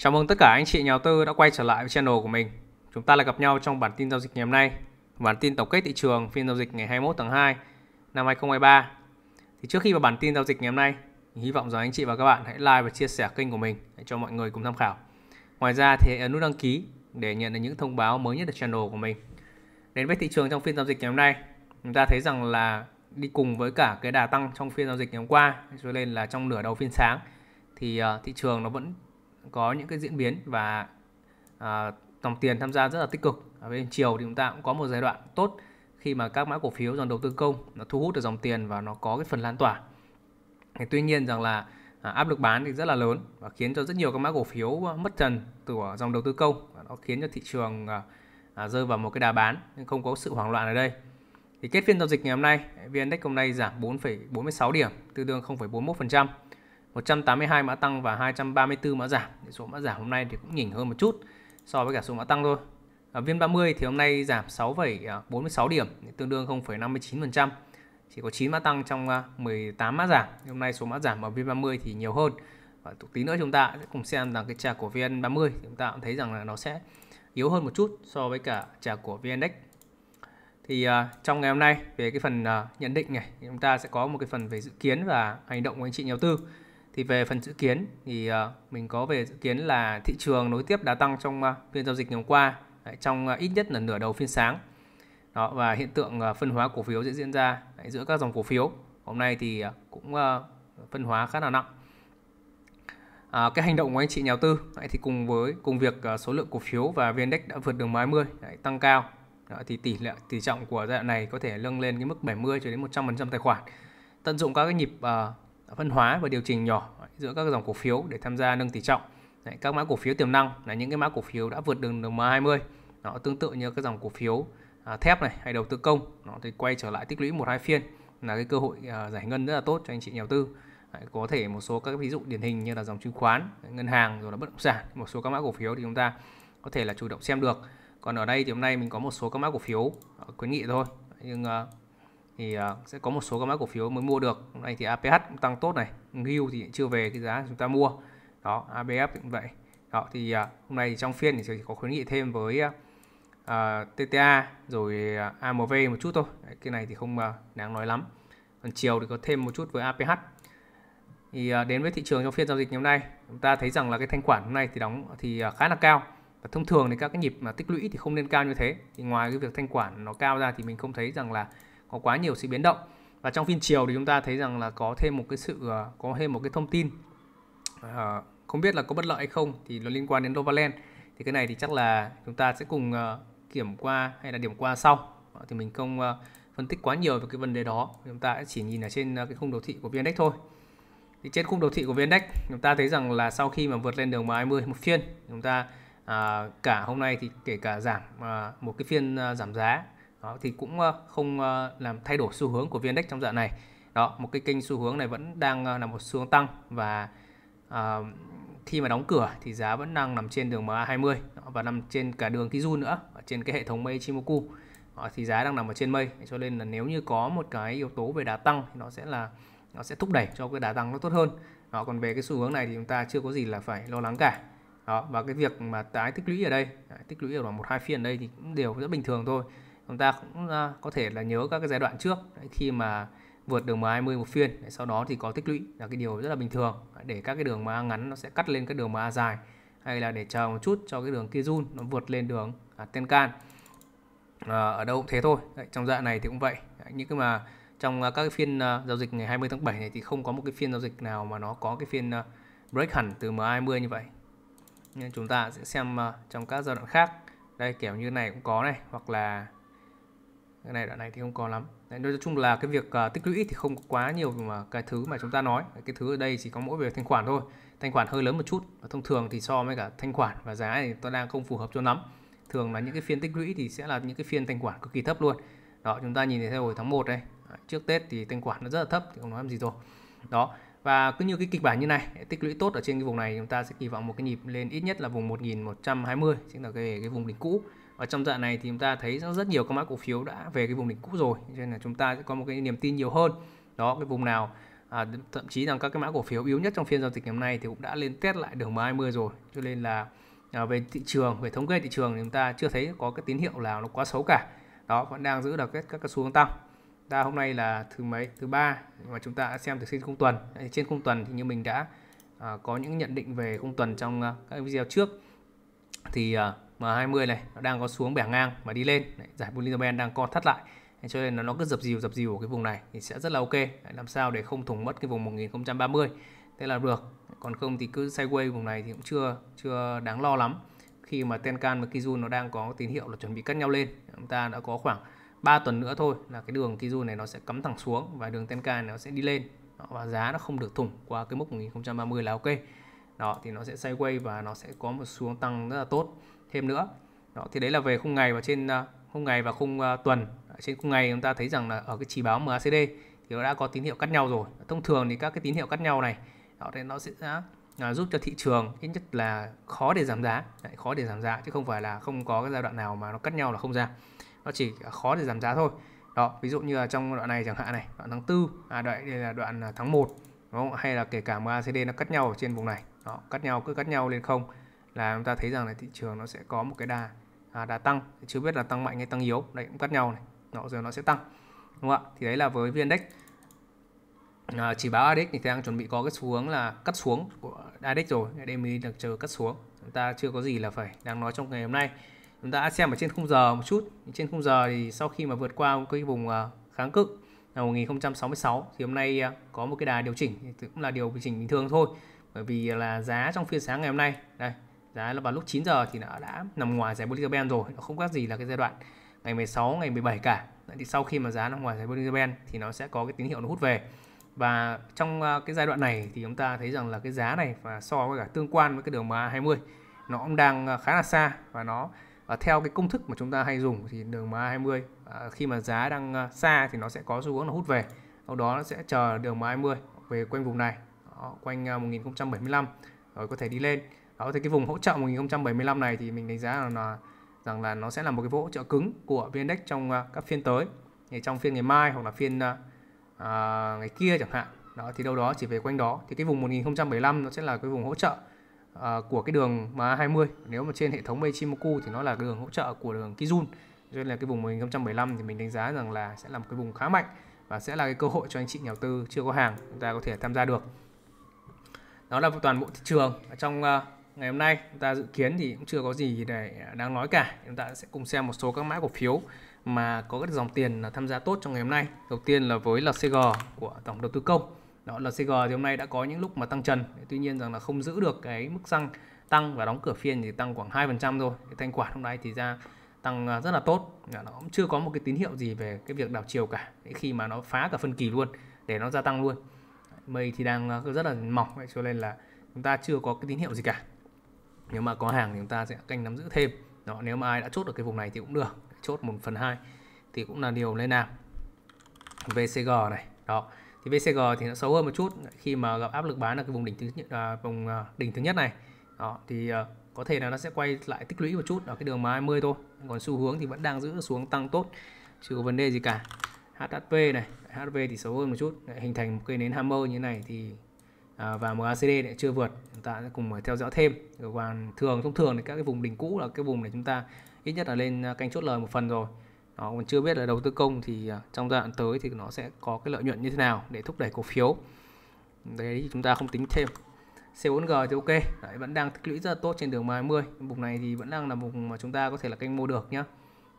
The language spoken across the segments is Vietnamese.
Chào mừng tất cả anh chị nhà đầu tư đã quay trở lại với channel của mình. Chúng ta lại gặp nhau trong bản tin giao dịch ngày hôm nay, bản tin tổng kết thị trường phiên giao dịch ngày 21 tháng 2 năm 2023. Thì trước khi vào bản tin giao dịch ngày hôm nay, hy vọng rằng anh chị và các bạn hãy like và chia sẻ kênh của mình để cho mọi người cùng tham khảo. Ngoài ra thì hãy ấn nút đăng ký để nhận được những thông báo mới nhất từ channel của mình. Đến với thị trường trong phiên giao dịch ngày hôm nay, chúng ta thấy rằng là đi cùng với cả cái đà tăng trong phiên giao dịch ngày hôm qua, cho nên là trong nửa đầu phiên sáng thì ờ, thị trường nó vẫn có những cái diễn biến và à, dòng tiền tham gia rất là tích cực. Ở bên chiều thì chúng ta cũng có một giai đoạn tốt khi mà các mã cổ phiếu dòng đầu tư công nó thu hút được dòng tiền và nó có cái phần lan tỏa. Thì tuy nhiên rằng là à, áp lực bán thì rất là lớn và khiến cho rất nhiều các mã cổ phiếu à, mất trần từ dòng đầu tư công và nó khiến cho thị trường à, à, rơi vào một cái đà bán nhưng không có sự hoảng loạn ở đây. Thì kết phiên giao dịch ngày hôm nay VN Index hôm nay giảm 4,46 điểm tương đương 0,41% 182 mã tăng và 234 mã giảm. Số mã giảm hôm nay thì cũng nhỉnh hơn một chút so với cả số mã tăng thôi. Ở viên 30 thì hôm nay giảm 6,46 điểm tương đương 0,59% chỉ có 9 mã tăng trong à, 18 mã giảm. Hôm nay số mã giảm ở viên 30 thì nhiều hơn. Và tí nữa chúng ta sẽ cùng xem rằng cái trà của VN30 chúng ta cũng thấy rằng là nó sẽ yếu hơn một chút so với cả trà của VN Index. Thì uh, trong ngày hôm nay về cái phần uh, nhận định này chúng ta sẽ có một cái phần về dự kiến và hành động của anh chị nhà đầu tư thì về phần dự kiến thì ờ, mình có về dự kiến là thị trường nối tiếp đá tăng trong ờ, phiên giao dịch ngày hôm qua trong ờ, ít nhất là nửa đầu phiên sáng. Đó và hiện tượng phân hóa cổ phiếu sẽ diễn ra giữa các dòng cổ phiếu. Hôm nay thì cũng phân hóa khá là nặng. À, cái hành động của anh chị nhà đầu tư đấy, thì cùng với cùng việc số lượng cổ phiếu và VN Index đã vượt đường 20 đấy, tăng cao. Đó, thì tỷ lệ tỷ trọng của giai đoạn này có thể nâng lên cái mức 70 cho đến 100% tài khoản. Tận dụng các cái nhịp uh, phân hóa và điều chỉnh nhỏ giữa các dòng cổ phiếu để tham gia nâng tỷ trọng. Đấy, các mã cổ phiếu tiềm năng là những cái mã cổ phiếu đã vượt đường đường MA20 nó tương tự như các dòng cổ phiếu à, thép này hay đầu tư công. Nó thì quay trở lại tích lũy một hai phiên là cái cơ hội à, giải ngân rất là tốt cho anh chị nhà đầu tư. Đấy, có thể một số các ví dụ điển hình như là dòng chứng khoán ngân hàng rồi là bất động sản một số các mã cổ phiếu thì chúng ta có thể là chủ động xem được. Còn ở đây thì hôm nay mình có một số các mã cổ phiếu à, khuyến nghị thôi. Nhưng à, thì uh, sẽ có một số các mã cổ phiếu mới mua được. Hôm nay thì APH cũng tăng tốt này Ngưu thì chưa về cái giá chúng ta mua. Đó ABF cũng vậy. Đó thì uh, hôm nay thì trong phiên thì sẽ có khuyến nghị thêm với à, uh, TTA rồi uh, AMV một chút thôi. Đấy, cái này thì không uh, đáng nói lắm. Còn chiều thì có thêm một chút với APH thì uh, đến với thị trường trong phiên giao dịch ngày hôm nay chúng ta thấy rằng là cái thanh khoản hôm nay thì đóng thì uh, khá là cao. Và thông thường thì các cái nhịp mà tích lũy thì không nên cao như thế. Thì ngoài cái việc thanh khoản nó cao ra thì mình không thấy rằng là có quá nhiều sự biến động. Và trong phiên chiều thì chúng ta thấy rằng là có thêm một cái sự ờ, có thêm một cái thông tin ờ, không biết là có bất lợi hay không thì nó liên quan đến Novaland. Thì cái này thì chắc là chúng ta sẽ cùng uh, kiểm qua hay là điểm qua sau. Thì mình không uh, phân tích quá nhiều về cái vấn đề đó. Chúng ta chỉ nhìn ở trên uh, cái khung đồ thị của VN-Index thôi. Thì trên khung đồ thị của VN-Index chúng ta thấy rằng là sau khi mà vượt lên đường MA20 một phiên chúng ta à, cả hôm nay thì kể cả giảm à, một cái phiên à, giảm giá đó, thì cũng ờ, không ờ, làm thay đổi xu hướng của VN-Index trong dạng này. Đó một cái kênh xu hướng này vẫn đang ờ, là một xu hướng tăng và uh, khi mà đóng cửa thì giá vẫn đang nằm trên đường MA20 và nằm trên cả đường Kijun nữa ở trên cái hệ thống mây Ichimoku đó, thì giá đang nằm ở trên mây cho nên là nếu như có một cái yếu tố về đá tăng thì nó sẽ là nó sẽ thúc đẩy cho cái đá tăng nó tốt hơn. Đó còn về cái xu hướng này thì chúng ta chưa có gì là phải lo lắng cả. Đó và cái việc mà tái tích lũy ở đây tích lũy ở khoảng một hai phiên ở đây thì cũng đều rất bình thường thôi chúng ta cũng ờ, có thể là nhớ các cái giai đoạn trước. Đấy, khi mà vượt đường MA20 một phiên đấy, sau đó thì có tích lũy là cái điều rất là bình thường. Để các cái đường MA ngắn nó sẽ cắt lên các đường MA dài hay là để chờ một chút cho cái đường Kijun nó vượt lên đường à, Tenkan. À, ở đâu cũng thế thôi. Đấy, trong dạng này thì cũng vậy. Đấy, những cái mà trong ờ, các cái phiên uh, giao dịch ngày 20 tháng 7 này thì không có một cái phiên giao dịch nào mà nó có cái phiên uh, break hẳn từ MA20 như vậy. Nên chúng ta sẽ xem uh, trong các giai đoạn khác. Đây kiểu như này cũng có này hoặc là cái này đoạn này thì không có lắm. Đấy, nói chung là cái việc uh, tích lũy thì không có quá nhiều mà cái thứ mà chúng ta nói. Cái thứ ở đây chỉ có mỗi về thanh khoản thôi. Thanh khoản hơi lớn một chút và thông thường thì so với cả thanh khoản và giá thì tôi đang không phù hợp cho lắm. Thường là những cái phiên tích lũy thì sẽ là những cái phiên thanh khoản cực kỳ thấp luôn. Đó chúng ta nhìn thấy hồi tháng 1 đây. Trước Tết thì thanh khoản nó rất là thấp thì không nói làm gì rồi. Đó và cứ như cái kịch bản như này tích lũy tốt ở trên cái vùng này chúng ta sẽ kỳ vọng một cái nhịp lên ít nhất là vùng 1120 chính là cái cái vùng đỉnh cũ ở trong dạng này thì chúng ta thấy rất, rất nhiều các mã cổ phiếu đã về cái vùng đỉnh cũ rồi. Cho nên là chúng ta sẽ có một cái niềm tin nhiều hơn. Đó cái vùng nào à, thậm chí rằng các cái mã cổ phiếu yếu nhất trong phiên giao dịch ngày hôm nay thì cũng đã lên test lại đường M20 rồi. Cho nên là à, về thị trường về thống kê thị trường thì chúng ta chưa thấy có cái tín hiệu nào nó quá xấu cả. Đó vẫn đang giữ được các các cái xu hướng tăng. Ta hôm nay là thứ mấy? Thứ ba. Mà chúng ta xem từ trên khung tuần. Trên khung tuần thì như mình đã à, có những nhận định về khung tuần trong à, các video trước. Thì à, M20 này nó đang có xuống bẻ ngang và đi lên. Đấy, giải Bollinger Band đang co thắt lại. Cho nên là nó cứ dập dìu dập dìu ở cái vùng này thì sẽ rất là ok. Đấy, làm sao để không thủng mất cái vùng 1030 thế là được. Còn không thì cứ sideways vùng này thì cũng chưa chưa đáng lo lắm. Khi mà Tenkan và Kijun nó đang có tín hiệu là chuẩn bị cắt nhau lên chúng ta đã có khoảng 3 tuần nữa thôi là cái đường Kijun này nó sẽ cắm thẳng xuống và đường Tenkan nó sẽ đi lên. Và giá nó không được thủng qua cái mốc 1030 là ok. Đó thì nó sẽ sideways và nó sẽ có một xuống tăng rất là tốt thêm nữa. Đó thì đấy là về khung ngày và trên ờ, khung ngày và khung ờ, tuần. Trên khung ngày chúng ta thấy rằng là ở cái chỉ báo MACD thì nó đã có tín hiệu cắt nhau rồi. Thông thường thì các cái tín hiệu cắt nhau này đó thì nó sẽ ờ, giúp cho thị trường ít nhất là khó để giảm giá. Đấy, khó để giảm giá chứ không phải là không có cái giai đoạn nào mà nó cắt nhau là không giảm nó chỉ khó để giảm giá thôi. Đó ví dụ như là trong đoạn này chẳng hạn này đoạn tháng tư à đoạn đây là đoạn à, tháng 1 đúng không? hay là kể cả MACD nó cắt nhau ở trên vùng này. Đó, cắt nhau cứ cắt nhau lên không là chúng ta thấy rằng là thị trường nó sẽ có một cái đà à, đà tăng. Chưa biết là tăng mạnh hay tăng yếu. Đấy cũng cắt nhau này. Nó giờ nó sẽ tăng. Đúng không ạ? Thì đấy là với vn index. À, chỉ báo ADX thì đang chuẩn bị có cái xu hướng là cắt xuống của ADX rồi. Đây mới được chờ cắt xuống. Chúng ta chưa có gì là phải đang nói trong ngày hôm nay. Chúng ta xem ở trên khung giờ một chút. Trên khung giờ thì sau khi mà vượt qua cái vùng à, kháng cự là 1066 thì hôm nay à, có một cái đà điều chỉnh. Thì cũng là điều chỉnh bình thường thôi. Bởi vì là giá trong phiên sáng ngày hôm nay. Đây giá là vào lúc 9 giờ thì nó đã nằm ngoài giải Bollinger Band rồi nó không khác gì là cái giai đoạn ngày 16 ngày 17 cả. Thì sau khi mà giá nằm ngoài giải Bollinger Band thì nó sẽ có cái tín hiệu nó hút về. Và trong ờ, cái giai đoạn này thì chúng ta thấy rằng là cái giá này và so với cả tương quan với cái đường MA20 nó cũng đang ờ, khá là xa và nó và theo cái công thức mà chúng ta hay dùng thì đường MA20 khi mà giá đang xa thì nó sẽ có xu hướng là hút về. Sau đó nó sẽ chờ đường MA20 về quanh vùng này đó, quanh 1075 rồi có thể đi lên đó thì cái vùng hỗ trợ 1075 này thì mình đánh giá là, là rằng là nó sẽ là một cái hỗ trợ cứng của VN Index trong uh, các phiên tới. Thì trong phiên ngày mai hoặc là phiên uh, ngày kia chẳng hạn. Đó thì đâu đó chỉ về quanh đó. Thì cái vùng 1075 nó sẽ là cái vùng hỗ trợ uh, của cái đường mà 20 nếu mà trên hệ thống Ichimoku thì nó là cái đường hỗ trợ của đường Kijun. Cho nên là cái vùng 1075 thì mình đánh giá rằng là sẽ là một cái vùng khá mạnh và sẽ là cái cơ hội cho anh chị nhà đầu tư chưa có hàng chúng ta có thể tham gia được. Đó là toàn bộ thị trường trong uh, ngày hôm nay chúng ta dự kiến thì cũng chưa có gì để đáng nói cả. Chúng ta sẽ cùng xem một số các mã cổ phiếu mà có các dòng tiền tham gia tốt trong ngày hôm nay. Đầu tiên là với LCG của tổng đầu tư công. Đó LCG thì hôm nay đã có những lúc mà tăng trần. Tuy nhiên rằng là không giữ được cái mức tăng tăng và đóng cửa phiên thì tăng khoảng 2% thôi. Cái thanh khoản hôm nay thì ra tăng à, rất là tốt. Dạ, nó cũng chưa có một cái tín hiệu gì về cái việc đảo chiều cả. Khi mà nó phá cả phân kỳ luôn, để nó gia tăng luôn. Mây thì đang à, rất là mỏng, cho nên là chúng ta chưa có cái tín hiệu gì cả nếu mà có hàng thì chúng ta sẽ canh nắm giữ thêm. Đó nếu mà ai đã chốt được cái vùng này thì cũng được chốt 1 phần 2 thì cũng là điều nên làm VCG này đó. Thì VCG thì nó xấu hơn một chút khi mà gặp áp lực bán ở cái vùng đỉnh thứ nhất, à, vùng à, đỉnh thứ nhất này. Đó thì à, có thể là nó sẽ quay lại tích lũy một chút ở cái đường mà 20 thôi. Còn xu hướng thì vẫn đang giữ xuống tăng tốt chưa có vấn đề gì cả. HHV này HHV thì xấu hơn một chút. Hình thành một cây nến hammer như thế này thì à, và MACD lại chưa vượt. Chúng ta sẽ cùng theo dõi thêm. Còn thường thông thường thì các cái vùng đỉnh cũ là cái vùng để chúng ta ít nhất là lên à, canh chốt lời một phần rồi. Nó còn chưa biết là đầu tư công thì à, trong giai đoạn tới thì nó sẽ có cái lợi nhuận như thế nào để thúc đẩy cổ phiếu. Đấy thì chúng ta không tính thêm. C4G thì ok. Đấy, vẫn đang tích lũy rất là tốt trên đường 20 vùng này thì vẫn đang là vùng mà chúng ta có thể là canh mua được nhá.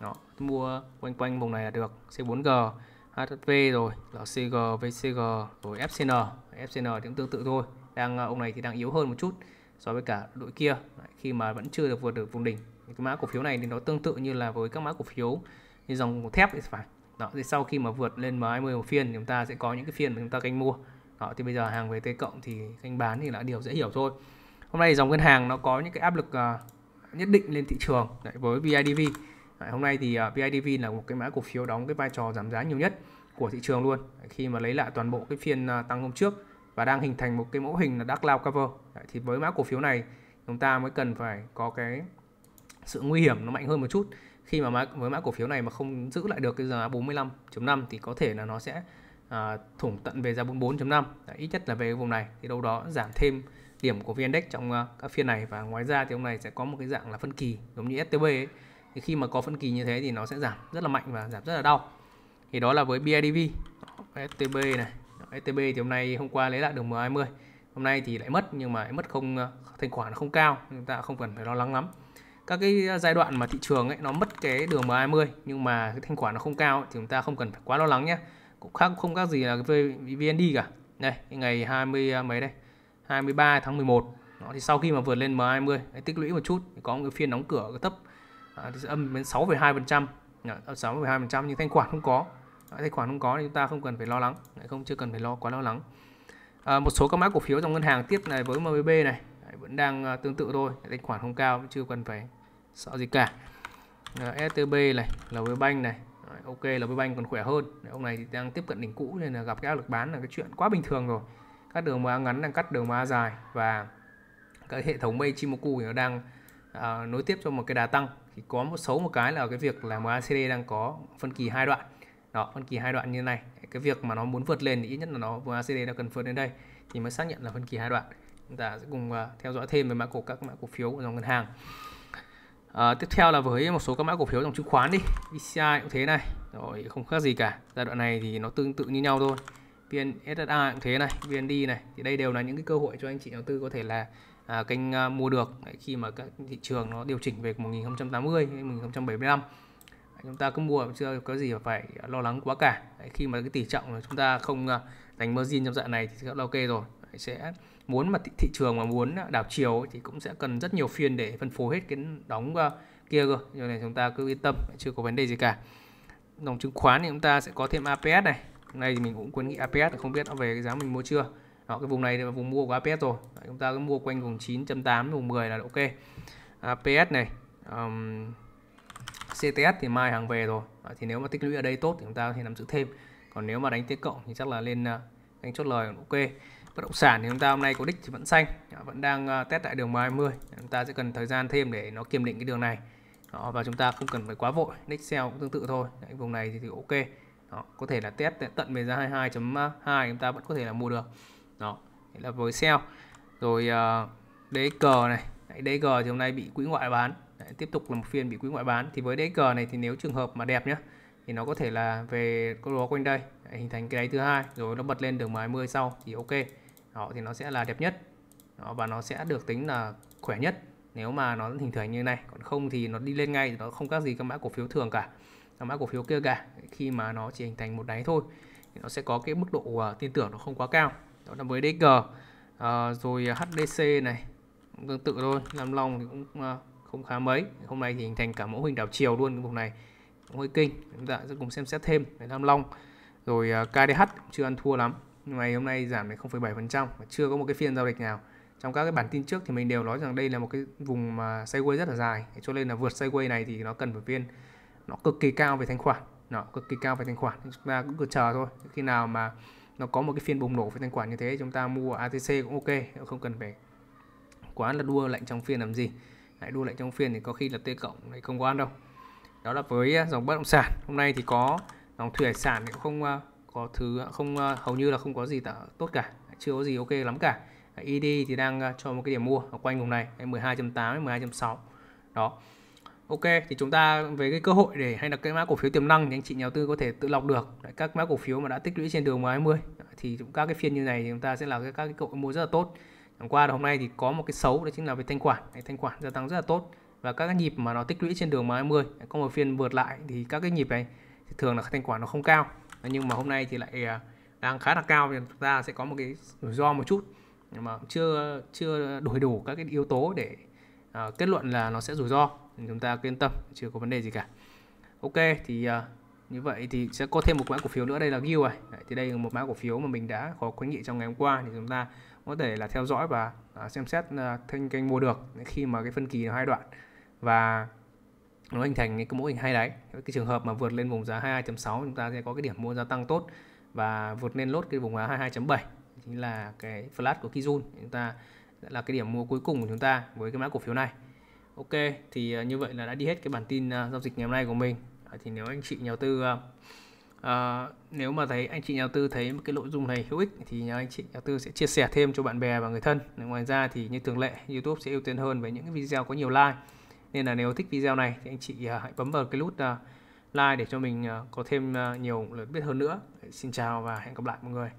Đó, mua quanh quanh vùng này là được. C4G HV rồi LCG VCG rồi FCN FCN thì cũng tương tự thôi. Đang ờ, ông này thì đang yếu hơn một chút so với cả đội kia. Khi mà vẫn chưa được vượt được vùng đỉnh. Cái mã cổ phiếu này thì nó tương tự như là với các mã cổ phiếu như dòng thép thì phải. Đó thì sau khi mà vượt lên M20 một phiên thì chúng ta sẽ có những cái phiên mà chúng ta canh mua. Đó thì bây giờ hàng về T cộng thì canh bán thì là điều dễ hiểu thôi. Hôm nay dòng ngân hàng nó có những cái áp lực uh, nhất định lên thị trường. Đấy, với BIDV Đấy, hôm nay thì ờ, uh, BIDV là một cái mã cổ phiếu đóng cái vai trò giảm giá nhiều nhất của thị trường luôn. Đấy, khi mà lấy lại toàn bộ cái phiên uh, tăng hôm trước và đang hình thành một cái mẫu hình là dark cloud cover. Đấy, thì với mã cổ phiếu này chúng ta mới cần phải có cái sự nguy hiểm nó mạnh hơn một chút. Khi mà mã, với mã cổ phiếu này mà không giữ lại được cái giá 45.5 thì có thể là nó sẽ à, thủng tận về giá 44.5 ít nhất là về cái vùng này thì đâu đó giảm thêm điểm của VN Index trong uh, các phiên này. Và ngoài ra thì hôm nay sẽ có một cái dạng là phân kỳ giống như STB ấy thì khi mà có phân kỳ như thế thì nó sẽ giảm rất là mạnh và giảm rất là đau. Thì đó là với BIDV STB này. STB thì hôm nay hôm qua lấy lại được M20 hôm nay thì lại mất nhưng mà lại mất không thanh khoản không cao chúng ta không cần phải lo lắng lắm. Các cái giai đoạn mà thị trường ấy nó mất cái đường M20 nhưng mà cái thanh khoản nó không cao ấy, thì chúng ta không cần phải quá lo lắng nhé. Cũng khác không khác gì là cái VND cả. Đây ngày 20 à, mấy đây? 23 tháng 11 đó, thì sau khi mà vượt lên M20 tích lũy một chút thì có một cái phiên đóng cửa thấp à, thì âm đến 6,2 phần trăm. 6,2 phần trăm nhưng thanh khoản không có. Thanh khoản không có thì chúng ta không cần phải lo lắng. Không chưa cần phải lo quá lo lắng. À, một số các mã cổ phiếu trong ngân hàng tiếp này với MBB này vẫn đang à, tương tự thôi. Thanh khoản không cao chưa cần phải sợ gì cả. À, STB này LV Bank này ok LV Bank còn khỏe hơn. Ông này thì đang tiếp cận đỉnh cũ nên là gặp cái áp lực bán là cái chuyện quá bình thường rồi. Các đường MA ngắn đang cắt đường MA dài và cái hệ thống Ichimoku thì nó đang à, nối tiếp cho một cái đà tăng thì có một xấu một cái là cái việc là MACD đang có phân kỳ hai đoạn. Đó phân kỳ hai đoạn như này. Cái việc mà nó muốn vượt lên thì ít nhất là nó MACD đã cần vượt lên đây thì mới xác nhận là phân kỳ hai đoạn. Chúng ta sẽ cùng uh, theo dõi thêm về mã cổ các mã cổ phiếu của dòng ngân hàng. À, tiếp theo là với một số các mã cổ phiếu dòng chứng khoán đi. VCI cũng thế này. Rồi không khác gì cả. Giai đoạn này thì nó tương tự như nhau thôi. VNSSA cũng thế này. VND này. Thì đây đều là những cái cơ hội cho anh chị đầu tư có thể là à, kênh à, mua được. Đấy, khi mà các thị trường nó điều chỉnh về 1080 hay 1075 chúng ta cứ mua chưa có gì phải lo lắng quá cả. Đấy, khi mà cái tỷ trọng chúng ta không à, đánh margin trong dạng này thì sẽ ok rồi. Đấy, sẽ muốn mà thị, thị trường mà muốn đảo chiều thì cũng sẽ cần rất nhiều phiên để phân phối hết cái đóng à, kia cơ. Cho nên chúng ta cứ yên tâm chưa có vấn đề gì cả. Dòng chứng khoán thì chúng ta sẽ có thêm APS này. Hôm nay thì mình cũng khuyến nghị APS không biết nó về cái giá mình mua chưa đó, cái vùng này là vùng mua của APS rồi. Đấy, chúng ta cứ mua quanh vùng 9.8 vùng 10 là ok. APS này um, CTS thì mai hàng về rồi. Đấy, thì nếu mà tích lũy ở đây tốt thì chúng ta có thể nắm giữ thêm. Còn nếu mà đánh tiếp cộng thì chắc là lên ờ, đánh chốt lời ok. Bất động sản thì chúng ta hôm nay có đích thì vẫn xanh. Vẫn đang ờ, test tại đường 20 chúng ta sẽ cần thời gian thêm để nó kiểm định cái đường này. Đó, và chúng ta không cần phải quá vội. Nick sell cũng tương tự thôi. Đấy, vùng này thì, thì ok. Đó, có thể là test tận về giá 22.2 chúng ta vẫn có thể là mua được đó Đấy là với sell rồi ờ, uh, DG này. Đấy, DG thì hôm nay bị quỹ ngoại bán. Đấy, tiếp tục là một phiên bị quỹ ngoại bán. Thì với DG này thì nếu trường hợp mà đẹp nhá thì nó có thể là về câu đó quanh đây. Đấy, hình thành cái đáy thứ hai rồi nó bật lên đường 20 sau thì ok. Đó thì nó sẽ là đẹp nhất. Đó, và nó sẽ được tính là khỏe nhất. Nếu mà nó hình thành như này còn không thì nó đi lên ngay thì nó không khác gì các mã cổ phiếu thường cả. Các mã cổ phiếu kia cả. Khi mà nó chỉ hình thành một đáy thôi thì nó sẽ có cái mức độ uh, tin tưởng nó không quá cao đó là với DG uh, ờ, à, rồi HDC này cũng tương tự thôi. Nam Long thì cũng uh, không khá mấy. Hôm nay thì hình thành cả mẫu hình đảo chiều luôn cái vùng này cũng hơi kinh. Chúng ta sẽ cùng xem xét thêm về Nam Long. Rồi ờ, uh, KDH chưa ăn thua lắm. Nhưng mà hôm nay giảm đến 0,7% chưa có một cái phiên giao dịch nào. Trong các cái bản tin trước thì mình đều nói rằng đây là một cái vùng mà sideways rất là dài. Cho nên là vượt sideways này thì nó cần phải phiên nó cực kỳ cao về thanh khoản. Nó cực kỳ cao về thanh khoản. Chúng ta cũng cứ chờ thôi. Khi nào mà nó có một cái phiên bùng nổ với thanh khoản như thế, chúng ta mua ATC cũng ok không cần phải quá là đua lệnh trong phiên làm gì. Lại đua lệnh trong phiên thì có khi là T cộng, lại không có ăn đâu. Đó là với à, dòng bất động sản. Hôm nay thì có dòng thủy hải sản thì cũng không à, có thứ à, không hầu như là không có gì tốt cả. Chưa có gì ok lắm cả. ED thì đang cho một cái điểm mua ở quanh vùng này 12.8 12.6 đó. Ok thì chúng ta về cái cơ hội để hay là cái mã cổ phiếu tiềm năng thì anh chị nhà đầu tư có thể tự lọc được. Đấy, các mã cổ phiếu mà đã tích lũy trên đường 20 thì các cái phiên như này thì chúng ta sẽ là các cái cơ hội mua rất là tốt. Chẳng qua hôm nay thì có một cái xấu đó chính là về thanh khoản, Đấy, thanh khoản gia tăng rất là tốt. Và các cái nhịp mà nó tích lũy trên đường 20 có một phiên vượt lại thì các cái nhịp này thì thường là thanh khoản nó không cao. Nhưng mà hôm nay thì lại à, đang khá là cao thì chúng ta sẽ có một cái rủi ro một chút. Nhưng mà chưa chưa đổi đủ các cái yếu tố để uh, kết luận là nó sẽ rủi ro chúng ta yên tâm chưa có vấn đề gì cả. Ok thì uh, như vậy thì sẽ có thêm một mã cổ phiếu nữa. Đây là Gil này. Đấy, thì đây là một mã cổ phiếu mà mình đã có khuyến nghị trong ngày hôm qua thì chúng ta có thể là theo dõi và uh, xem xét uh, thanh kênh mua được khi mà cái phân kỳ hai đoạn. Và nó hình thành cái mẫu hình hay đấy. Cái trường hợp mà vượt lên vùng giá 22.6 chúng ta sẽ có cái điểm mua gia tăng tốt và vượt lên lốt cái vùng giá 22.7 chính là cái flash của Kijun. Chúng ta là cái điểm mua cuối cùng của chúng ta với cái mã cổ phiếu này. Ok thì ờ, như vậy là đã đi hết cái bản tin ờ, giao dịch ngày hôm nay của mình thì nếu anh chị nhà đầu tư uh, À, nếu mà thấy anh chị nhà đầu tư thấy một cái nội dung này hữu ích thì nhà anh chị nhà đầu tư sẽ chia sẻ thêm cho bạn bè và người thân. Ngoài ra thì như thường lệ YouTube sẽ ưu tiên hơn với những cái video có nhiều like. Nên là nếu thích video này thì anh chị hãy bấm vào cái nút like để cho mình có thêm nhiều lượt biết hơn nữa. Xin chào và hẹn gặp lại mọi người.